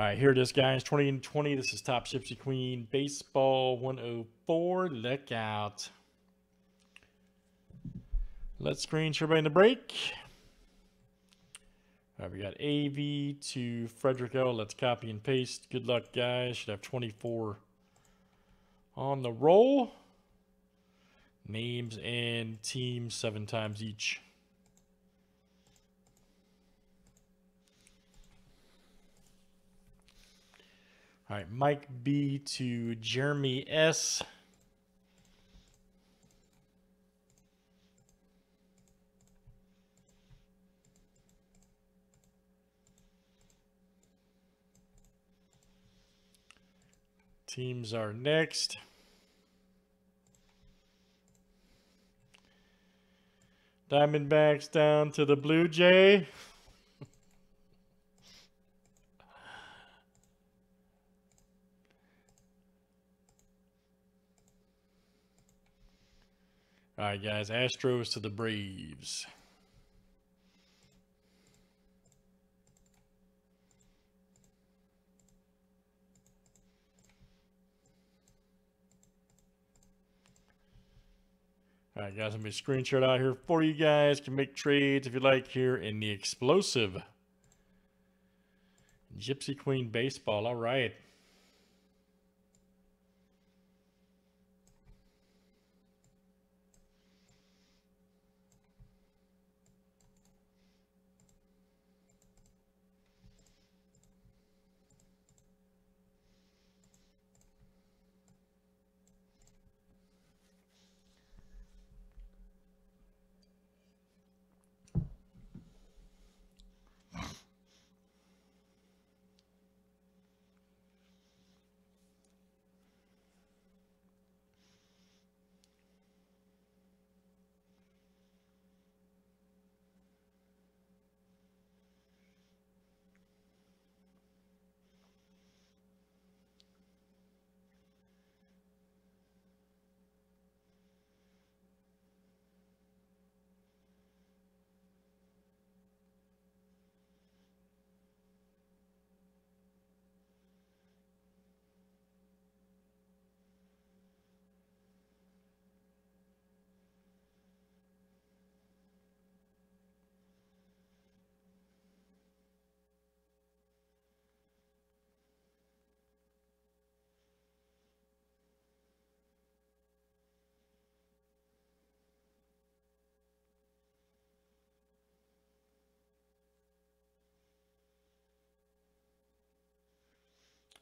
All right, here it is, guys. 20 and 20. This is Topps Gypsy Queen Baseball 104. Look out. Let's screen everybody in the break. All right, we got AV to Frederick O. Let's copy and paste. Good luck, guys. Should have 24 on the roll. Names and teams seven times each. All right, Mike B to Jeremy S. Teams are next. Diamondbacks down to the Blue Jay. Right, guys. Astros to the Braves. All right, guys, I'm going to screenshot out here for you guys. Can make trades if you like here in the explosive Gypsy Queen Baseball. All right.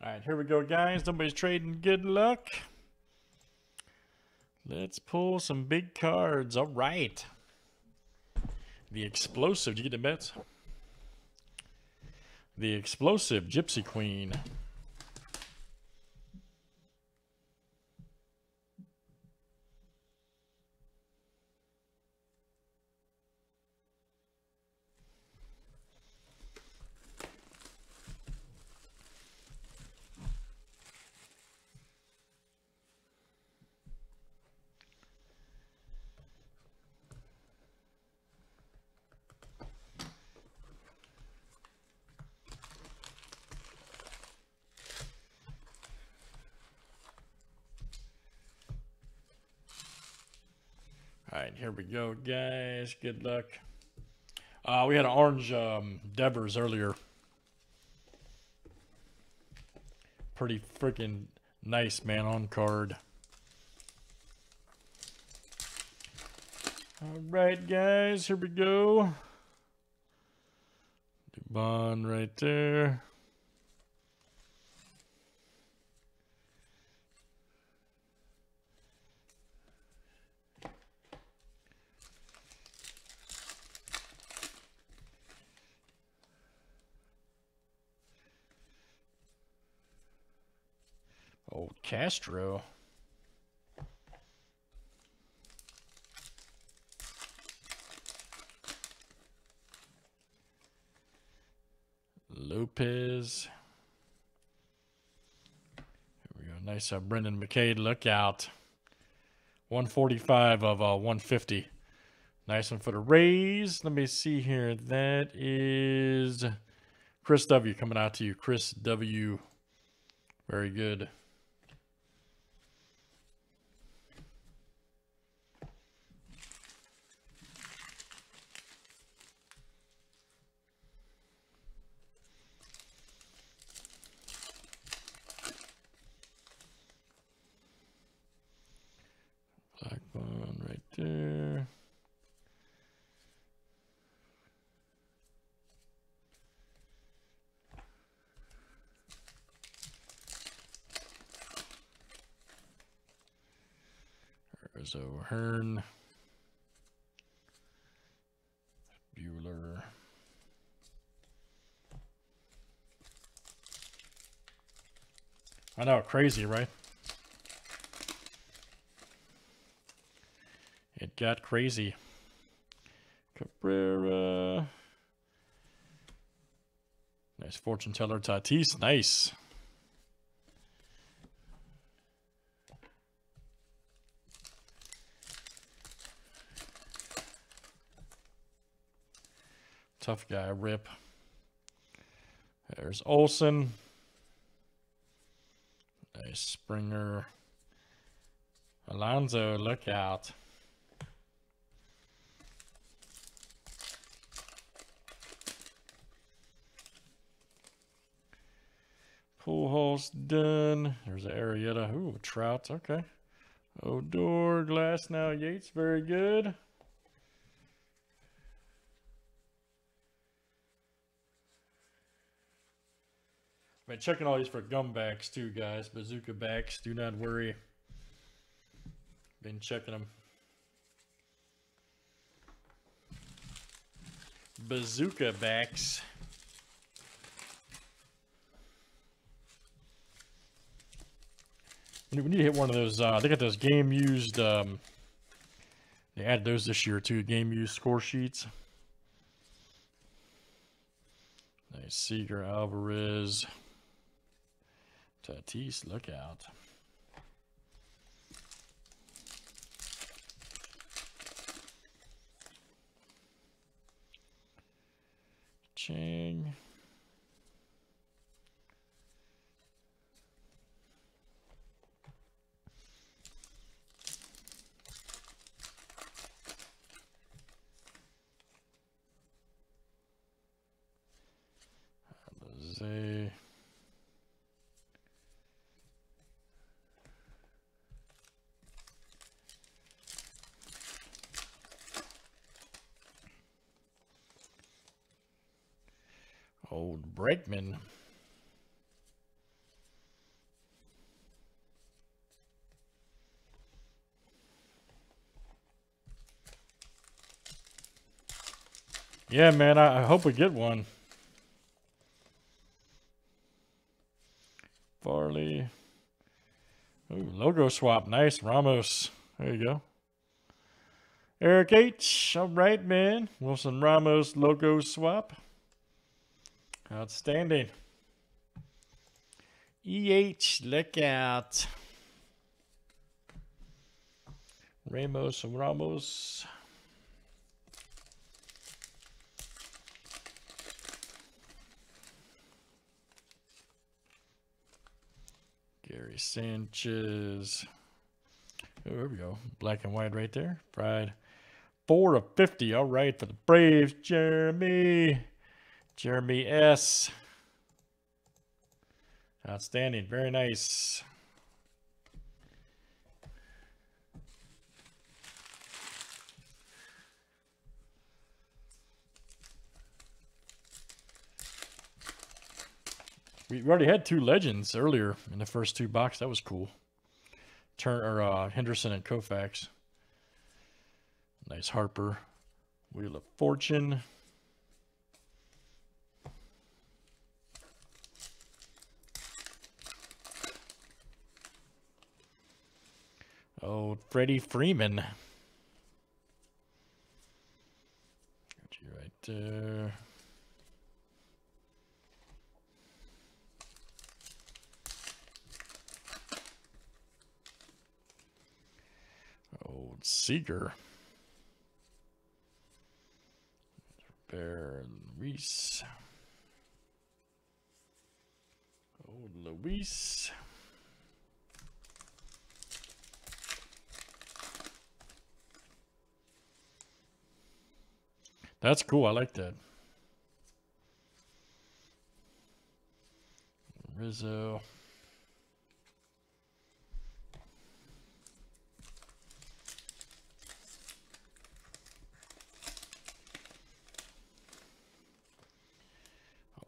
All right, here we go, guys. Nobody's trading. Good luck. Let's pull some big cards. All right. The explosive. Did you get the bets? The explosive Gypsy Queen. All right, here we go, guys. Good luck. Uh, we had an orange um, Devers earlier. Pretty freaking nice, man, on card. All right, guys, here we go. Dubon right there. Old Castro. Lopez. Here we go. Nice uh, Brendan McKay. Look out. 145 of uh, 150. Nice one for the Rays. Let me see here. That is Chris W. coming out to you. Chris W. Very good. Black one right there. There's O'Hearn. Buehler. I know, crazy, right? It got crazy. Cabrera. Nice fortune teller Tatis. Nice. Tough guy, Rip. There's Olson. Nice Springer. Alonso, look out. Pujols done. There's an Arrieta. Ooh, Trout. Okay. Odor, Glasnow, Yates. Very good. Been checking all these for gum backs too, guys. Bazooka backs. Do not worry. Been checking them. Bazooka backs. We need to hit one of those. Uh, they got those game used. Um, they added those this year too. Game used score sheets. Nice Seager, Alvarez, Tatis. Look out. Chang. Old Bregman. Yeah, man, I, I hope we get one. Farley. Ooh, logo swap. Nice. Ramos. There you go. Eric H. All right, man. Wilson Ramos logo swap. Outstanding. EH, look out. Ramos and Ramos. Gary Sanchez. Oh, there we go. Black and white right there. Pride. Four of 50. All right for the Braves. Jeremy. Jeremy S. Outstanding. Very nice. We already had two legends earlier in the first two boxes. That was cool. Turner, uh, Henderson, and Koufax. Nice Harper. Wheel of Fortune. Oh, Freddie Freeman. Got you right there. Old Seager. Bear Reese. Old Luis. That's cool. I like that. Rizzo.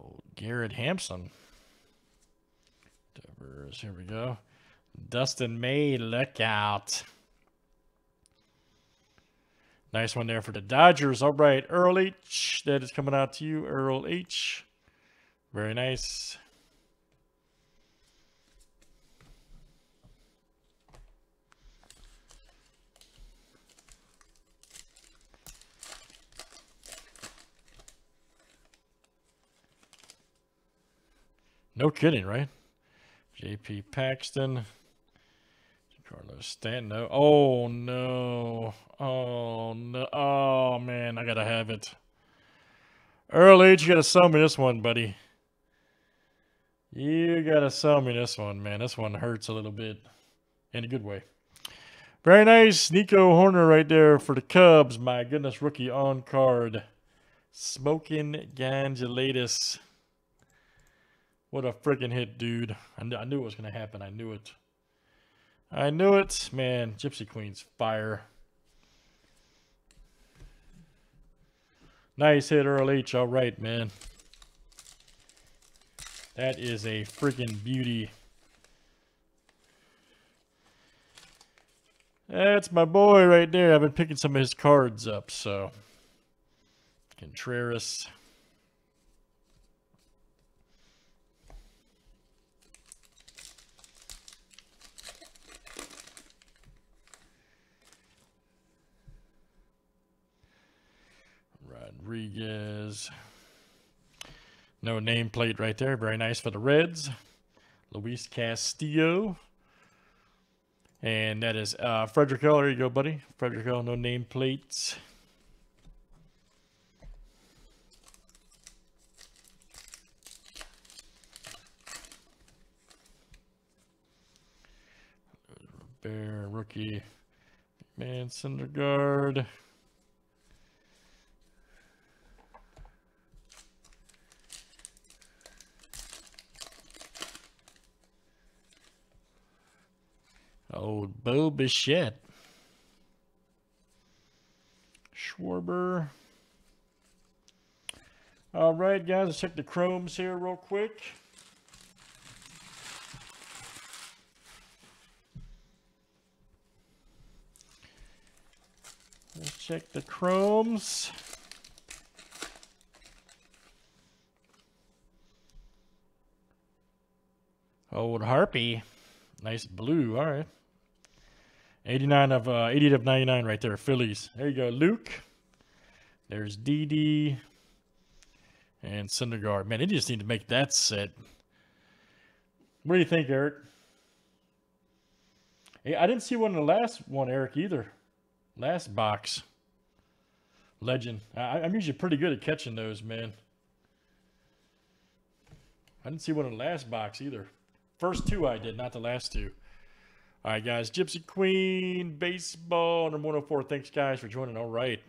Oh, Garrett Hampson. Devers, here we go. Dustin May, look out. Nice one there for the Dodgers. All right, Earl H. That is coming out to you, Earl H. Very nice. No kidding, right? JP Paxton. Carlos Stanton. Oh no. Oh no. Oh man, I gotta have it. Earl H, you gotta sell me this one, buddy. You gotta sell me this one, man. This one hurts a little bit. In a good way. Very nice. Nico Hoerner right there for the Cubs. My goodness, rookie on card. Smoking Gangilatis. What a freaking hit, dude. I, kn I knew it was going to happen. I knew it. I knew it. Man, Gypsy Queen's fire. Nice hit, Earl H. All right, man. That is a freaking beauty. That's my boy right there. I've been picking some of his cards up, so. Contreras. Rodriguez. No nameplate right there. Very nice for the Reds. Luis Castillo. And that is uh, Frederick L. There you go, buddy. Frederick L. No nameplates. Bear rookie. Man, Syndergaard. Old Bo Bichette. Schwarber. All right, guys, let's check the chromes here real quick. Let's check the chromes. Old Harpy. Nice blue. All right. 89 of uh, 88 of 99 right there, Phillies. There you go, Luke. There's DD and Syndergaard. Man, they just need to make that set. What do you think, Eric? Hey, I didn't see one in the last one, Eric, either. Last box. Legend. I, I'm usually pretty good at catching those, man. I didn't see one in the last box either. First two I did, not the last two. All right, guys. Gypsy Queen, baseball, number 104. Thanks, guys, for joining. All right.